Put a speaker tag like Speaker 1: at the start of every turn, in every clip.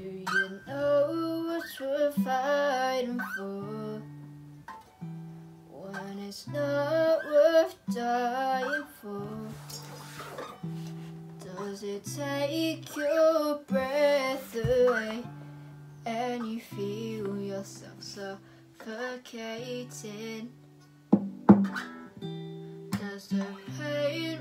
Speaker 1: Do you know what we're fighting for? When it's not worth dying for Does it take your breath away? And you feel yourself suffocating Does the pain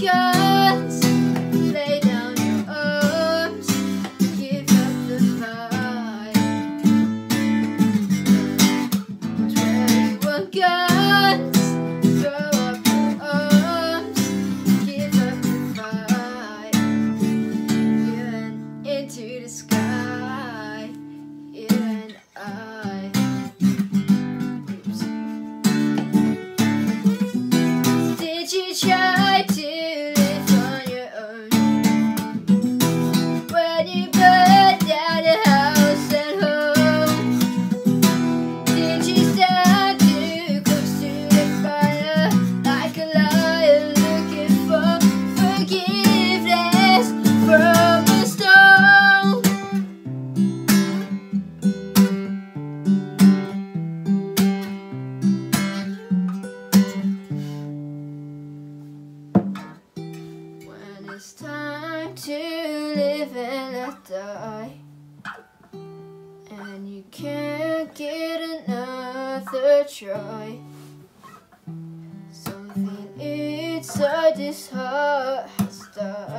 Speaker 1: Yeah. It's time to live and let die. And you can't get another try. Something inside this heart has died.